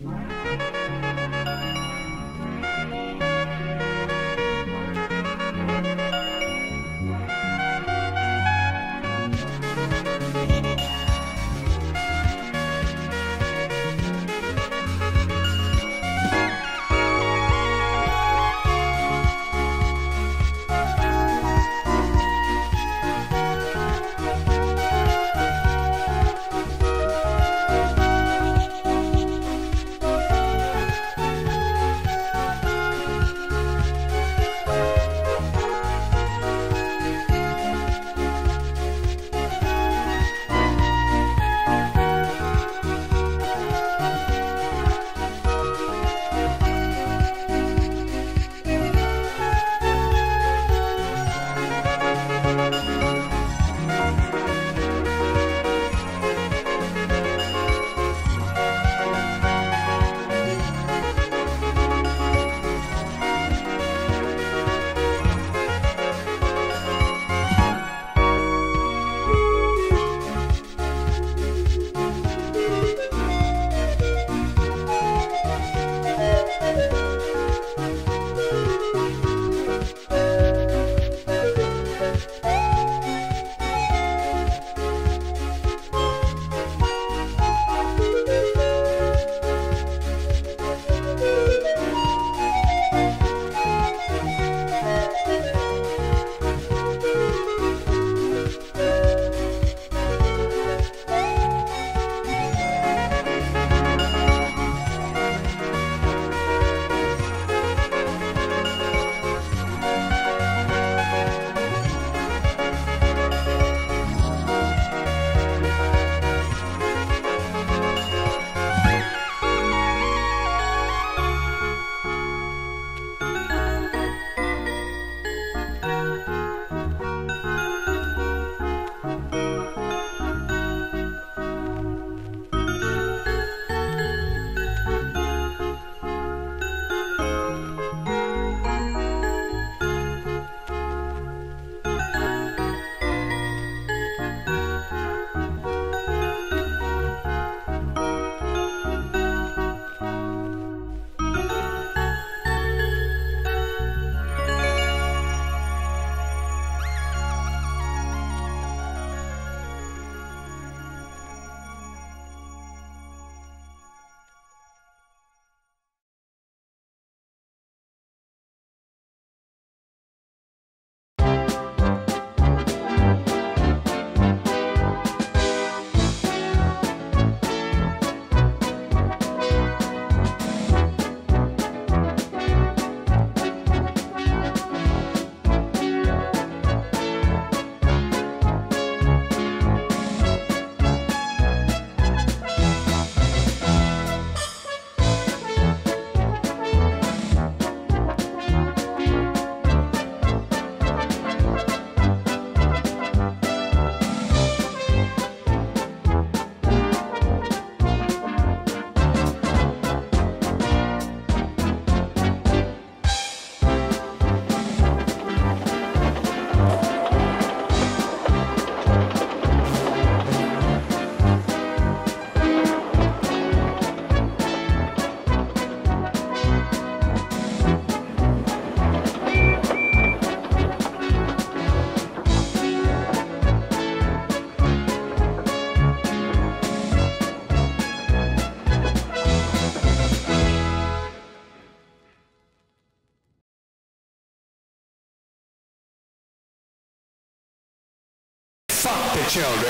Bye. Fuck the children.